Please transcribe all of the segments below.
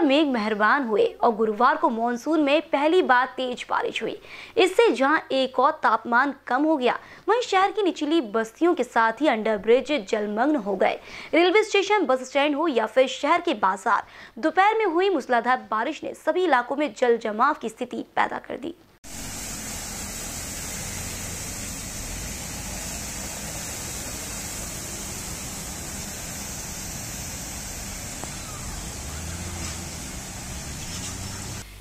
मेघ मेहरबान हुए और गुरुवार को मानसून में पहली बार तेज बारिश हुई। इससे जहाँ एक और तापमान कम हो गया, वहीं शहर की निचली बस्तियों के साथ ही अंडरब्रिज जलमग्न हो गए। रेलवे स्टेशन, बस स्टैंड हो या फिर शहर के बाज़ार, दोपहर में हुई मूसलाधार बारिश ने सभी इलाकों में जल जमाव की स्थिति पैदा कर दी।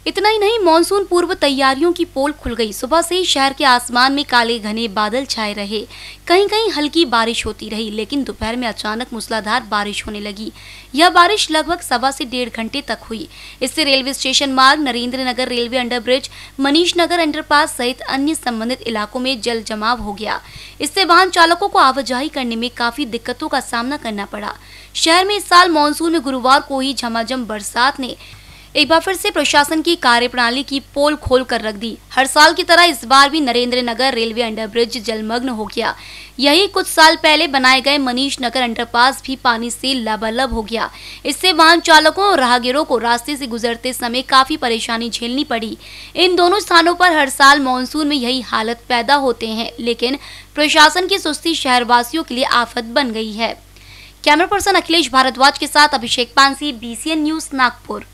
इतना ही नहीं, मानसून पूर्व तैयारियों की पोल खुल गई। सुबह से ही शहर के आसमान में काले घने बादल छाए रहे। कहीं कहीं हल्की बारिश होती रही, लेकिन दोपहर में अचानक मूसलाधार बारिश होने लगी। यह बारिश लगभग सवा से डेढ़ घंटे तक हुई। इससे रेलवे स्टेशन मार्ग Narendra Nagar railway underbridge Manish Nagar underpass सहित अन्य संबंधित इलाकों में जल जमाव हो गया। इससे वाहन चालकों को आवाजाही करने में काफ़ी दिक्कतों का सामना करना पड़ा। शहर में इस साल मानसून में गुरुवार को ही झमाझम बरसात ने एक बार फिर से प्रशासन की कार्यप्रणाली की पोल खोल कर रख दी। हर साल की तरह इस बार भी नरेंद्र नगर रेलवे अंडरब्रिज जलमग्न हो गया। यही कुछ साल पहले बनाए गए मनीष नगर अंडरपास भी पानी से लबालब हो गया। इससे वाहन चालकों और राहगीरों को रास्ते से गुजरते समय काफ़ी परेशानी झेलनी पड़ी। इन दोनों स्थानों पर हर साल मानसून में यही हालत पैदा होते हैं, लेकिन प्रशासन की सुस्ती शहरवासियों के लिए आफत बन गई है। कैमरा पर्सन अखिलेश भारद्वाज के साथ अभिषेक पानसी बीसीएन न्यूज़ नागपुर।